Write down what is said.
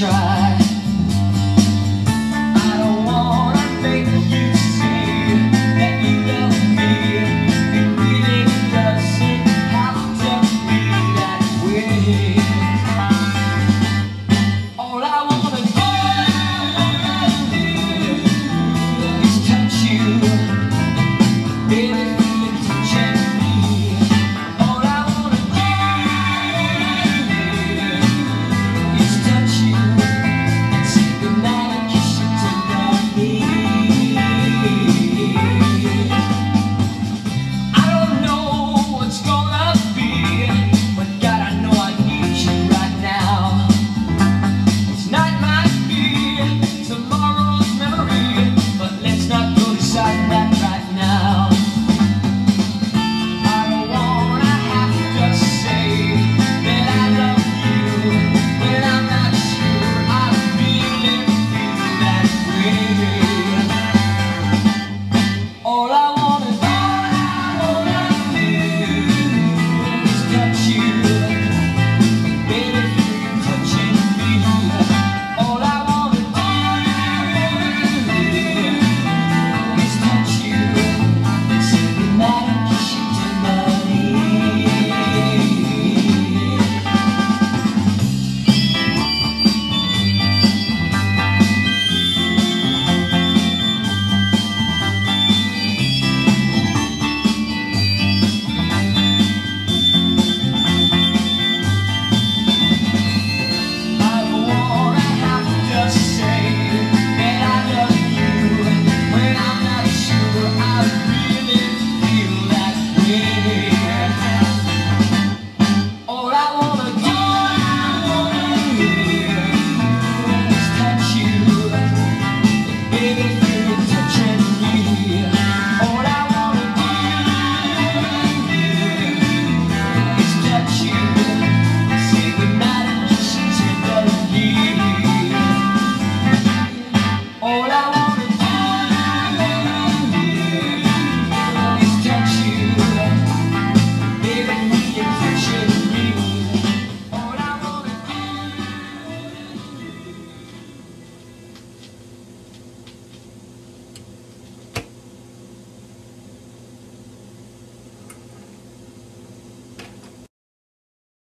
try.